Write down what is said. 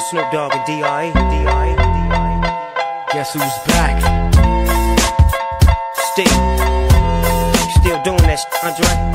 Snoop Dogg and D.I. D.I. Guess who's back? Still. Still doing that, Andre?